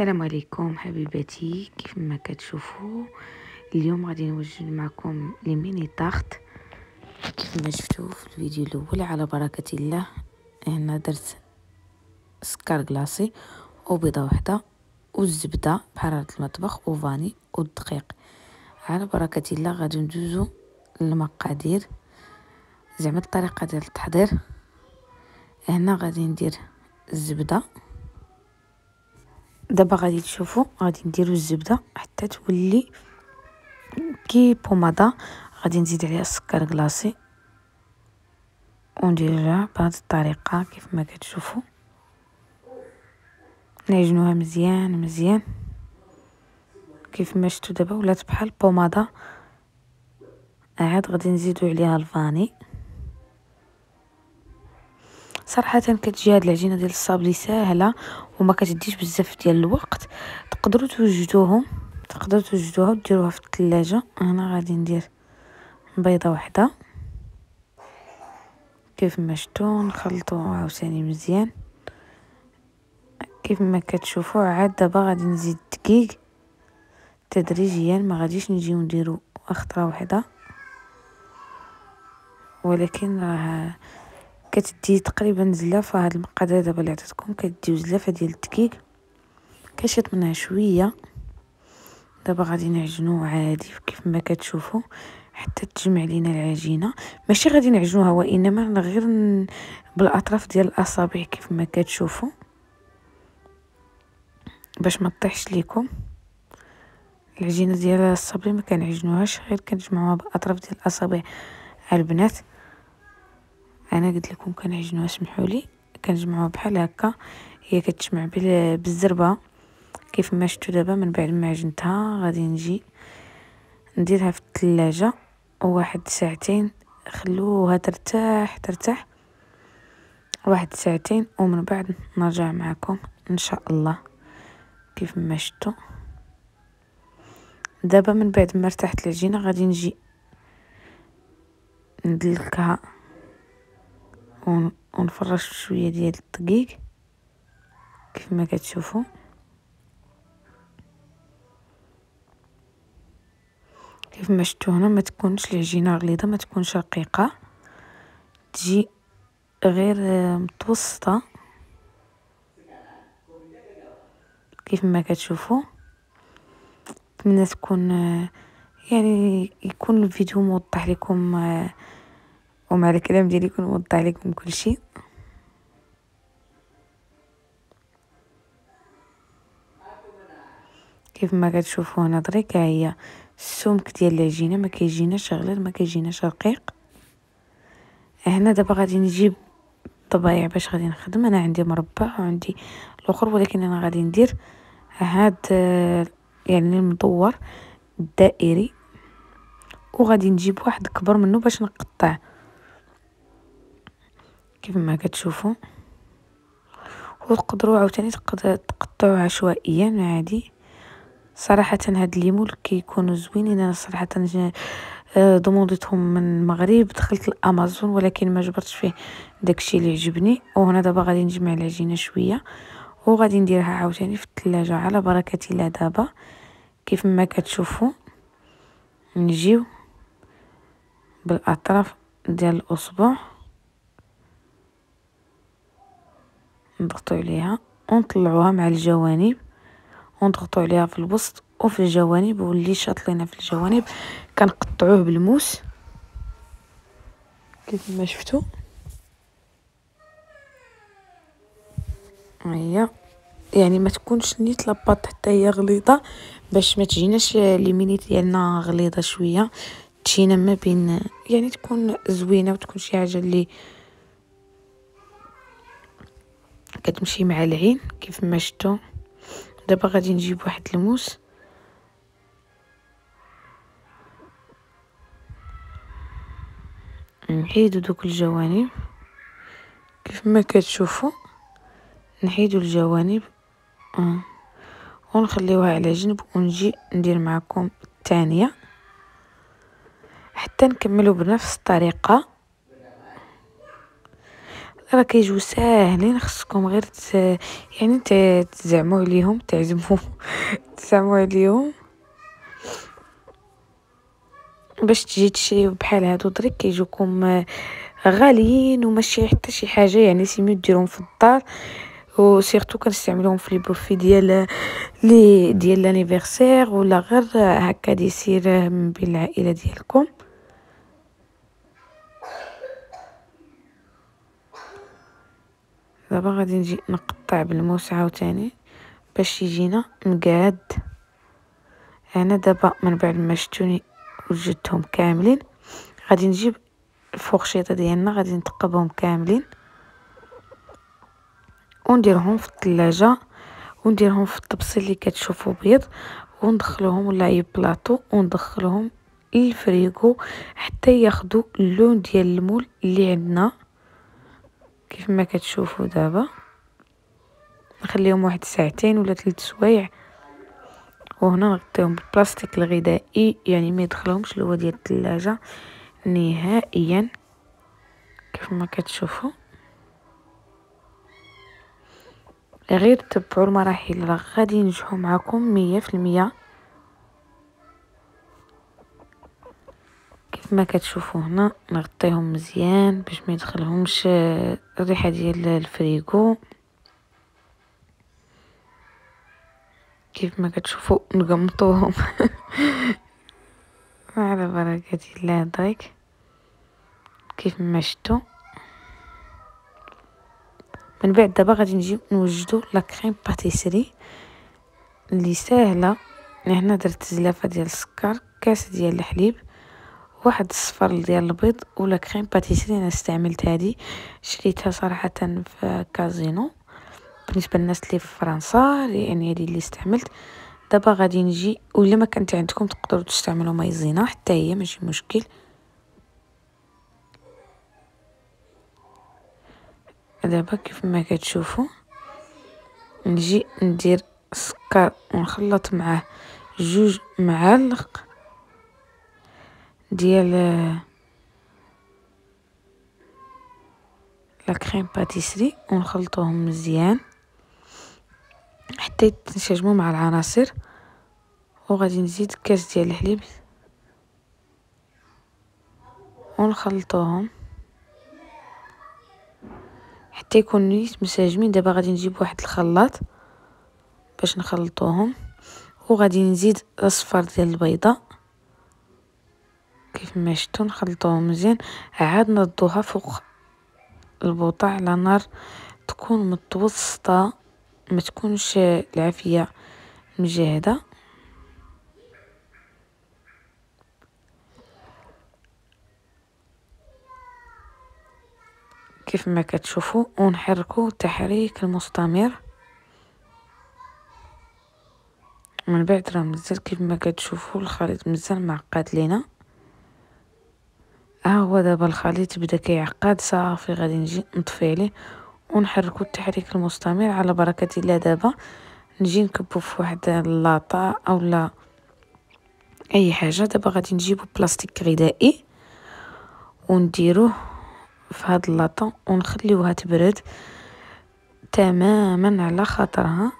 السلام عليكم حبيباتي. كيف ما كتشوفوا اليوم غادي نوجد معكم لي ميني طارت كيف ما شفتوا في الفيديو الأول على بركة الله هنا درت سكر كلاصي وبيضة واحدة والزبدة بحرارة المطبخ وفاني والدقيق. على بركة الله غادي ندوزو للمقادير. زعما الطريقة ديال التحضير. هنا غادي ندير الزبدة. دابا غادي تشوفوا غادي نديرو الزبدة حتى تولي كي بومادا. غادي نزيد عليها السكر كلاصي ونديرها بهذه الطريقة كيف ما كتشوفوا نعجنوها مزيان مزيان. كيف ما شفتوا دابا ولات بحال بومادا. عاد غادي نزيدو عليها الفاني. صراحة كتجي هاد العجينة ديال الصابلي ساهلة وما كتديش بزاف ديال الوقت. تقدروا توجدوهم تقدروا توجدوها وديروها في الثلاجه أنا غادي ندير بيضة واحدة كيف ما شفتوا نخلطوا عاوتاني مزيان. كيف ما كتشوفوا عاد دابا غادي نزيد دقيق. تدريجيا ما غاديش نجيو نديرو خطره واحدة ولكن راه كتدي تقريبا زلافة هاد المقادير دابا اللي عطيتكم كديو زلافة ديال الدقيق. كنشيط منها شوية. دابا غادي نعجنو عادي كيف ما كتشوفوا حتى تجمع لينا العجينة. ماشي غادي نعجنوها وإنما غير بالأطراف ديال الأصابع كيف ما كتشوفوا باش ما تطيحش ليكم. العجينة ديال الصبري ما كنعجنوهاش غير كنجمعوها باطراف ديال الأصابع البنات. أنا قلت لكم كنعجنوها سمحوا لي. كنجمعوها بحال هكا. هي كتجمع بالزربة. كيف ما شفتوا دابا من بعد ما عجنتها غادي نجي نديرها في الثلاجة. واحد ساعتين خلوها ترتاح ترتاح. واحد ساعتين ومن بعد نرجع معكم إن شاء الله. كيف ما شفتوا. دابا من بعد ما ارتاحت العجينة غادي نجي ندلكها. ونفرش شوية ديال الدقيق كيف ما كتشوفوا كيف ما شفتوا هنا ما تكونش العجينة غليظة ما تكونش رقيقة. تجي غير متوسطة. كيف ما كتشوفوا نتمنى تكون يعني يكون الفيديو موضح لكم ومع الكلام ديالي يكون موضح لكم كل شيء. كيف ما كتشوفوا هنا طريقه هي السمك ديال العجينة. ما كيجيناش غليظ ما كيجيناش رقيق هنا دابا غادي نجيب الطبايع باش غادي نخدم. أنا عندي مربع وعندي الأخر ولكن أنا غادي ندير هاد يعني المدور الدائري. وغادي نجيب واحد كبر منه باش نقطع. كيف ما كتشوفوا. وتقدروا عاوتاني تقطعوا عشوائيا عادي. صراحة هاد الليمون كيكونوا زوينين. أنا صراحة ضموضتهم من المغرب دخلت الأمازون ولكن ما جبرتش فيه داكشي اللي عجبني. وهنا دابا غادي نجمع العجينة شوية. وغادي نديرها عاوتاني في الثلاجة على بركة الله دابا. كيف ما كتشوفوا نجيو بالأطراف ديال الأصبع. نضغطوا عليها ونطلعوها مع الجوانب ونضغطوا عليها في الوسط وفي الجوانب واللي شاط لينا في الجوانب كنقطعوه بالموس. كيف ما شفتوا هي يعني ما تكونش نيت la pâte حتى هي غليظة باش ما تجيناش les mini ديالنا غليظة شوية. تجينا ما بين يعني تكون زوينة وتكون شي حاجة اللي كتمشي مع العين كيف ما شفتوا دابا غادي نجيب واحد الموس. نحيدو دوك الجوانب. كيف ما كتشوفوا نحيدو الجوانب. آه. ونخليوها على جنب ونجي ندير معكم الثانية حتى نكملوا بنفس الطريقة. راه كيجيو ساهلين خصكم غير ت... يعني. تزعموا عليهم تعزموا تزعموا عليهم باش تجي تشريو بحال هادو دريك كيجوكم غاليين وماشي حتى شي حاجة يعني c'est mieux ديرهم في الدار و surtout كنستعملوهم في les buffets ديال les ديال l'anniversaire ولا غير هكا desserts من بين العائلة ديالكم دابا غادي نجي نقطع بالموس عاوتاني باش يجينا مقاد. أنا دابا من بعد ما شتوني وجدتهم كاملين غادي نجيب الفورشيطه ديالنا غادي نتقبهم كاملين. ونديرهم في الثلاجة ونديرهم في الطبسيل اللي كتشوفوا بيض وندخلوهم اي بلاطو وندخلوهم للفريغو حتى ياخذوا اللون ديال المول اللي عندنا. كيف ما كتشوفوا دابا. نخليهم واحد ساعتين ولا ثلاث سوايع. وهنا نغطيهم بالبلاستيك الغذائي يعني ما يدخلهمش الهواء ديال الثلاجة نهائيا. كيف ما كتشوفوا. غير تبعوا المراحل راه غادي ينجحوا معكم مية في المية. كيف ما كتشوفوا هنا نغطيهم مزيان باش ما يدخلهمش الريحه ديال الفريغو كيف ما كتشوفوا نقمطوهم. على بركة الله دايك. كيف ما شفتوا. من بعد دابا غادي نجيو نوجدو لا كريم باتيسري اللي ساهلة. هنا درت زلافة ديال السكر كاس ديال الحليب. واحد الصفر ديال البيض ولا كريم باتيسري أنا استعملت هذه شريتها صراحة في كازينو. بالنسبة للناس اللي في فرنسا يعني هذه اللي استعملت. دابا غادي نجي ولا ما كانت عندكم تقدروا تستعملوا مايزينا حتى هي ماشي مشكل. دابا كيف ما كتشوفوا نجي ندير السكر ونخلط معاه جوج معالق. ديال لا كريم باتيسري ونخلطوهم مزيان حتى يتنسجموا مع العناصر وغادي نزيد كاس ديال الحليب. ونخلطوهم حتى يكونوا مساجمين دابا غادي نجيب واحد الخلاط باش نخلطوهم وغادي نزيد اصفر ديال البيضة. كيف ما شفتوا نخلطوهم مزيان عاد نردوها فوق البوطه على نار تكون متوسطة ما تكونش العافية مجهده كيف ما كتشوفوا ونحركوا تحريك المستمر. من بعد راه مزال كيف ما كتشوفوا الخليط مزال معقد لينا. ها هو دابا الخليط بدا كيعقد صافي غادي نجي نطفي عليه ونحركو التحريك المستمر على بركة الله. دابا نجي نكبو في واحد اللاطا اولا أي حاجة. دابا غادي نجيبو بلاستيك غذائي ونديروه في هاد اللاطا ونخليوها تبرد تماما على خاطرها.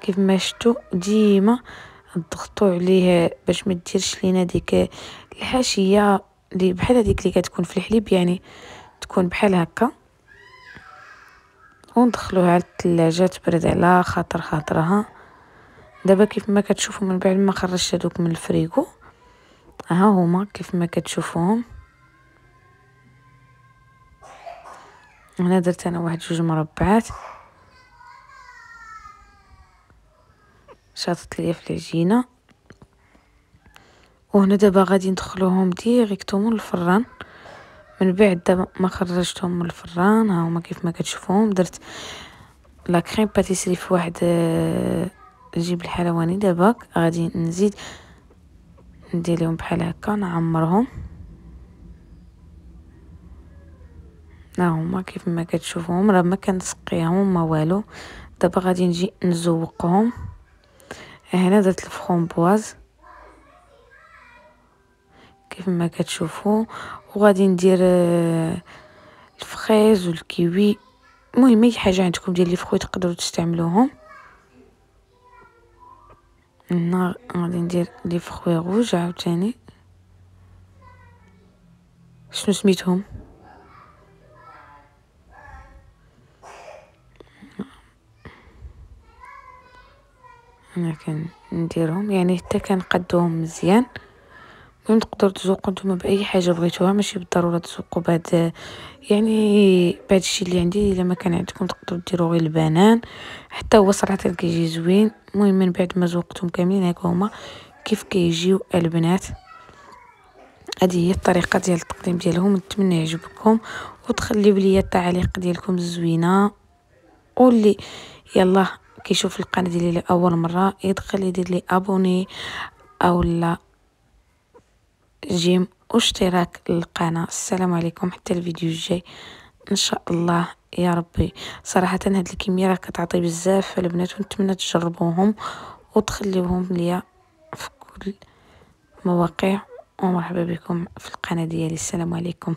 كيف ما شفتوا ديما نضغطوا عليه باش ما ديرش لينا ديك الحاشية اللي بحال هذيك اللي كتكون في الحليب يعني تكون بحال هكا. وندخلوها على الثلاجه تبرد على خاطر خاطرها. دابا كيف ما كتشوفوا من بعد ما خرجت هذوك من الفريغو ها هما كيف ما كتشوفوهم. هنا درت أنا واحد جوج مربعات. شاطت ليا في العجينة. وهنا دابا غادي ندخلوهم directement للفران. من بعد دابا ما خرجتهم من الفران. ها هما كيف ما كتشوفوهم. درت لا كريم باتيسري في واحد الجيب الحلواني دابا. غادي نزيد ندير لهم بحال هكا نعمرهم. ها هما كيف ما كتشوفوهم. راه ما كنسقيهم ما والو. دابا غادي نجي نزوقهم. هنا درت الفخومبواز كيف ما كتشوفوا وغادي ندير الفخيز والكيوي. المهم أي حاجة عندكم ديال لي فخوي تقدروا تستعملوهم. هنا غادي ندير لي فخوي غوج عاوتاني. شنو سميتهم؟ أنا كنديرهم يعني حتى كنقادوهم مزيان. المهم تقدروا تزوقوا نتوما بأي حاجة بغيتوها ماشي بالضرورة تزوقوا بعد يعني بعد الشيء اللي عندي. إلا ما كان عندكم تقدروا ديروا غير البنان. حتى هو صراحة كيجي زوين. المهم من بعد ما زوقتهم كاملين هكا هما. كيف كيجيو البنات؟ هذه هي الطريقة ديال التقديم ديالهم. نتمنى يعجبكم وتخليو لي التعاليق ديالكم الزوينه واللي يلا. كيشوف القناة ديالي لأول مرة يدخل يدير لي ابوني أو لا جيم واشتراك للقناة. السلام عليكم حتى الفيديو الجاي. إن شاء الله يا ربي. صراحة هاد الكمية راه كتعطي بزاف البنات ونتمنى تجربوهم وتخليوهم ليا في كل مواقع. ومرحبا بكم في القناة ديالي. السلام عليكم.